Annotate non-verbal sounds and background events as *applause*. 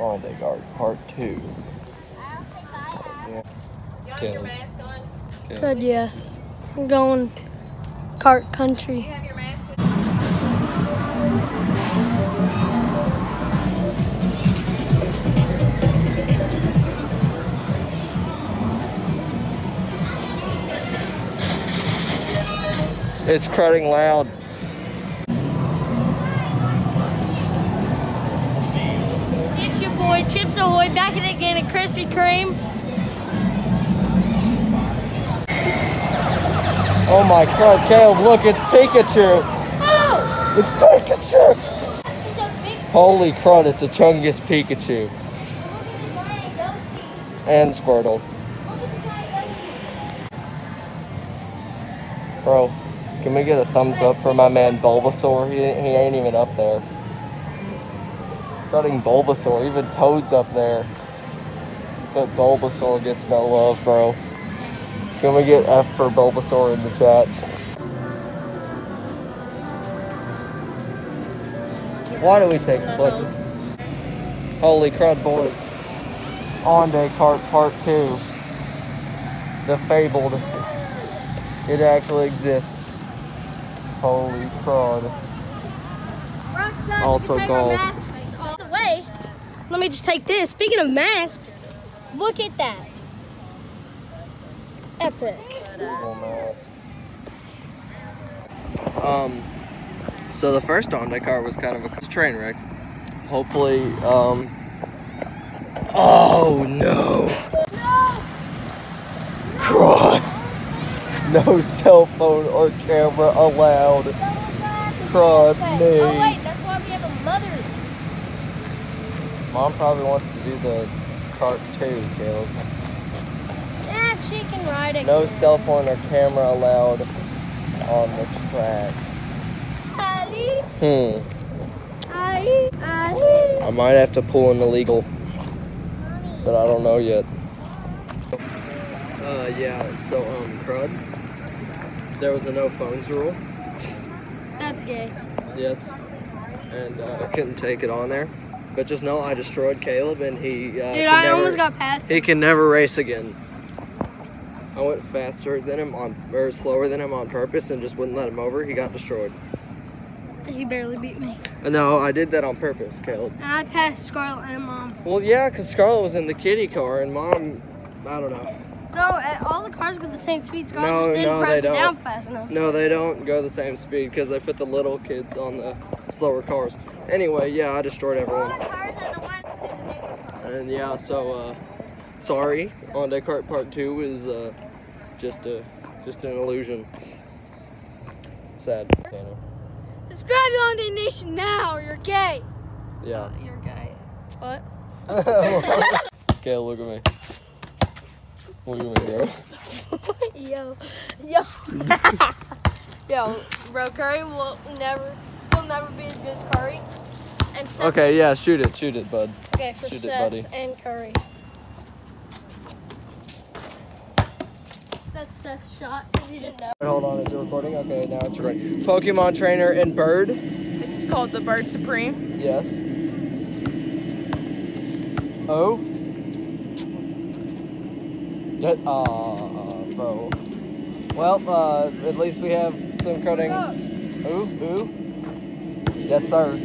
Oh, on the guard, part two. You have Okay. your mask on? Good, yeah. I'm going cart Do you country. have your mask with It's cruding loud. It's your boy Chips Ahoy back at it again at Krispy Kreme. Oh my god, Caleb, look, it's Pikachu. Oh! It's Pikachu. Holy crud, it's a Chungus Pikachu. And Squirtle. Bro, can we get a thumbs up for my man Bulbasaur? He, he ain't even up there. Cutting Bulbasaur, even Toad's up there. But Bulbasaur gets no love, bro. Can we get F for Bulbasaur in the chat? Why do we take glitches? Holy crud, boys. Aunday kart Part 2. The Fabled. It actually exists. Holy crud. Also golf. masks all the way. Let me just take this. Speaking of masks, look at that. Epic. Um, so the first on deck car was kind of a train wreck. Hopefully, um. Oh no! Crud! No cell phone or camera allowed. Crud Oh me. wait, that's why we have a mother. Mom probably wants to do the cart too, Caleb. Yeah, she can ride it. No cell phone or camera allowed on the track. Ali, Hmm. Ali, Ali. I might have to pull an illegal, but I don't know yet. Uh, yeah, so, um, crud. There was a no phones rule. That's gay. Yes. And uh, I couldn't take it on there. But just know I destroyed Caleb and he. Uh, Dude, I never- almost got past. Him. He can never race again. I went faster than him on, or slower than him on purpose and just wouldn't let him over. He got destroyed. He barely beat me. Uh, No, I did that on purpose, Caleb. And I passed Scarlett and Mom. Well, yeah, because Scarlett was in the kitty car and mom, I don't know. No, uh, all the cars go the same speed. Scarlett No, just didn't no, press it down don't. fast enough. No, they don't go the same speed because they put the little kids on the slower cars. Anyway, yeah, I destroyed everyone. cars are the ones that do the bigger cars. And yeah, so uh, sorry. Aunday kart Part Two is uh, just a just an illusion. Sad. Subscribe to Aunday Nation now or you're gay. Yeah. You're gay. What? *laughs* okay, look at me. Look at me, bro. Yo, yo, *laughs* yo, bro. Curry will never, will never be as good as Curry. And Seth Okay, yeah, shoot it, shoot it, bud. Okay, for Shoot it, Seth buddy. and Curry. That's Seth's shot. If you didn't know. Hold on, is it recording? Okay, now it's recording. Pokemon trainer and bird. This is called the Bird Supreme. Yes. Oh. Yeah, uh, bro. Well, uh, at least we have some cutting. Ooh, ooh. Yes, sir.